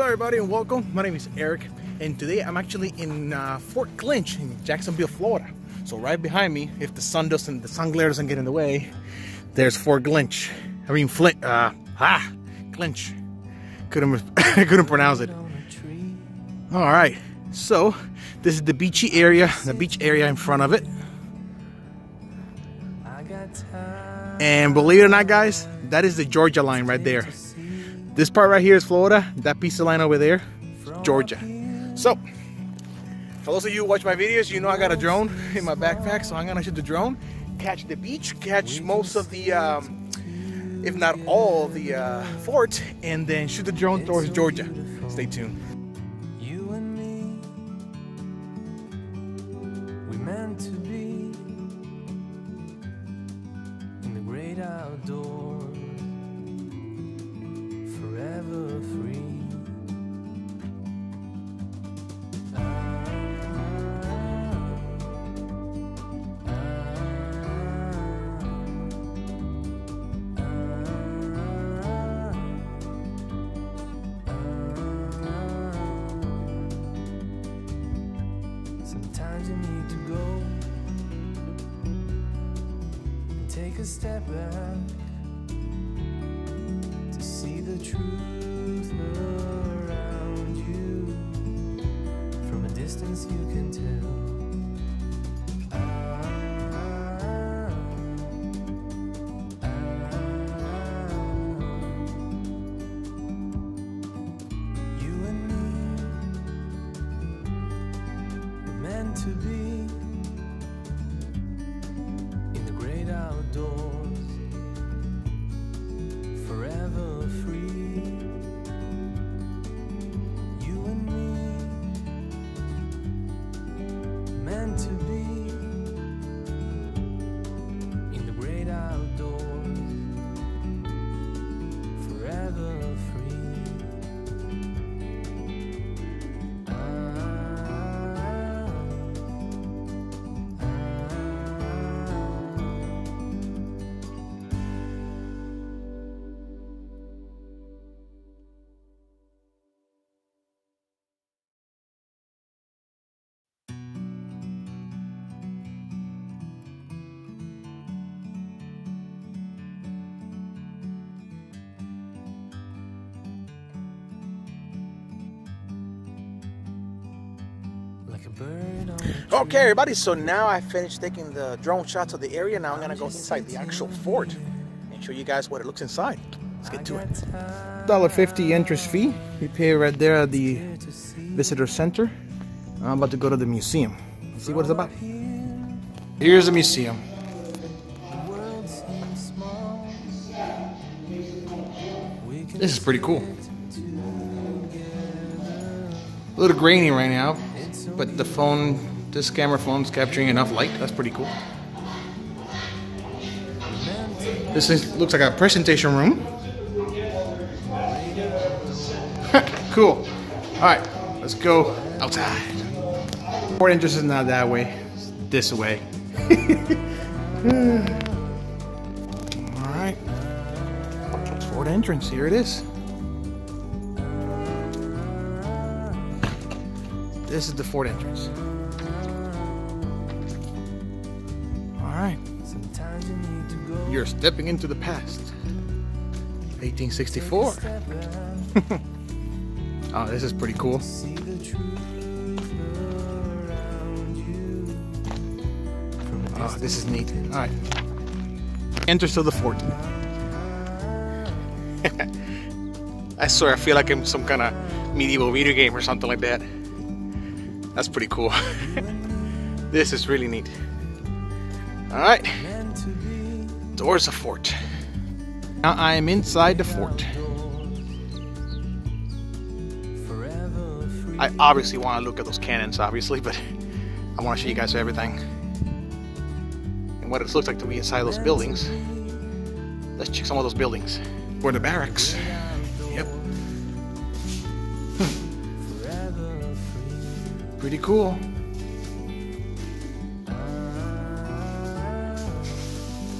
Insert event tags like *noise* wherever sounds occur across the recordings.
Hello everybody and welcome. My name is Erick and today I'm actually in uh, Fort Clinch in Jacksonville, Florida. So right behind me, if the sun doesn't, the sun glare doesn't get in the way, there's Fort Clinch. I mean Flint, uh, ah, Clinch. Couldn't, *laughs* couldn't pronounce it. All right, so this is the beachy area, the beach area in front of it. And believe it or not, guys, that is the Georgia line right there. This part right here is Florida. That piece of land over there, Georgia. So, for those of you who watch my videos, you know I got a drone in my backpack, so I'm gonna shoot the drone, catch the beach, catch most of the, um, if not all, the uh, fort, and then shoot the drone towards Georgia. Stay tuned. Step back to see the truth around you. From a distance, you can tell. You and me were meant to be Okay, everybody, so now I finished taking the drone shots of the area. Now I'm gonna go inside the actual fort and show you guys what it looks inside. Let's get to it. $1.50 entrance fee. We pay right there at the visitor center. I'm about to go to the museum. See what it's about. Here's the museum. This is pretty cool. A little grainy right now, but the phone, this camera phone's capturing enough light. That's pretty cool. This is, looks like a presentation room. *laughs* cool. All right, let's go outside. Port entrance is not that way, this way. *laughs* All right, Fort entrance. Here it is. This is the fort entrance. All right, you need to go. you're stepping into the past. 1864. *laughs* Oh, this is pretty cool. see the truth around you. From a Oh, this is neat. All right. Enters to the fort. *laughs* I swear, I feel like I'm some kind of medieval video game or something like that. That's pretty cool. *laughs* this is really neat. All right, meant to doors of fort. Now I am inside the fort. I obviously want to look at those cannons, obviously, but *laughs* I want to show you guys everything and what it looks like to be inside those buildings. Let's check some of those buildings. Where the barracks. Pretty cool.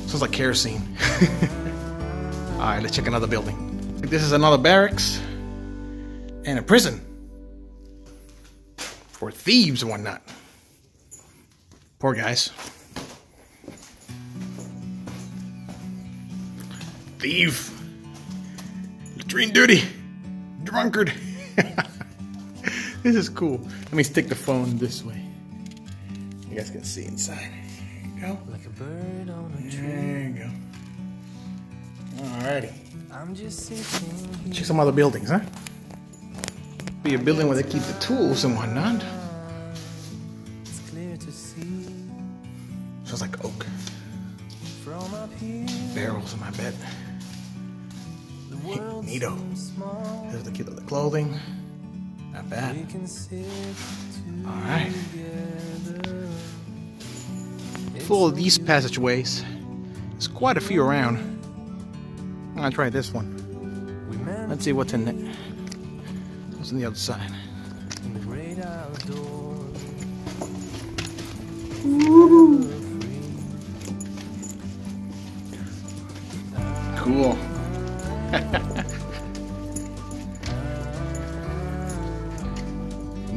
Sounds like kerosene. *laughs* Alright, let's check another building. This is another barracks. and a prison for thieves and whatnot. Poor guys. Thief. Latrine duty. Drunkard. *laughs* this is cool. Let me stick the phone this way. You guys can see inside. There you go. Like a bird on a tree. There you go. Alrighty. I'm just sitting. Check some other buildings, huh? Be a building where they keep the tools and whatnot. It's clear to see Smells like oak. from up here. Barrels in my bed. The world Neato. There's the keep of the clothing. Not We can sit Alright. together. Full of these passageways. There's quite a few around. I'm gonna try this one. Let's see what's in it. What's on the other side? in the great outdoors. Cool. *laughs*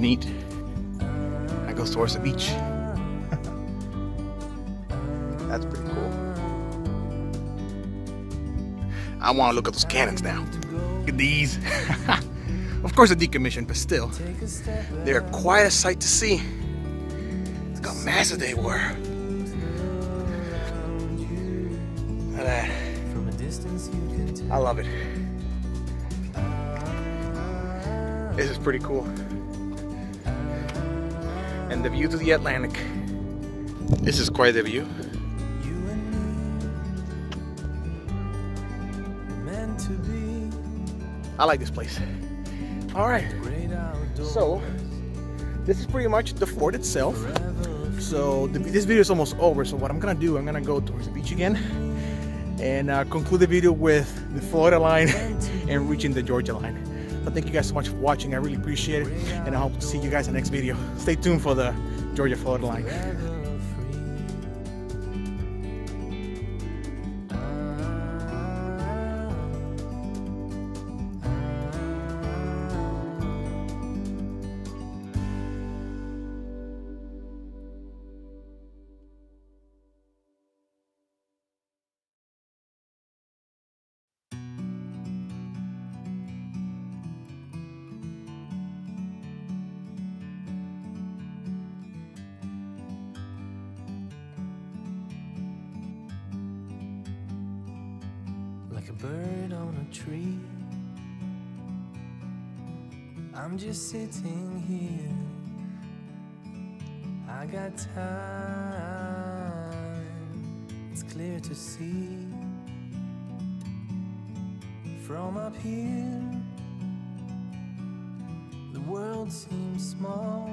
Neat. That goes towards the beach. *laughs* That's pretty cool. I want to look at those cannons now. Look at these. *laughs* of course, they're decommissioned, but still, Take a step they're quite a sight to see. Look how massive they were. Look at that. from a distance. You can tell. I love it. This is pretty cool. And the view to the Atlantic. This is quite a view. You and me meant to be I like this place. All right, so this is pretty much the fort itself. So the, this video is almost over. So what I'm gonna do, I'm gonna go towards the beach again and uh, conclude the video with the Florida line *laughs* and reaching the Georgia line. But thank you guys so much for watching. I really appreciate it, and I hope to see you guys in the next video. Stay tuned for the Georgia Florida line. Like a bird on a tree. I'm just sitting here. I got time. It's clear to see from up here. The world seems small.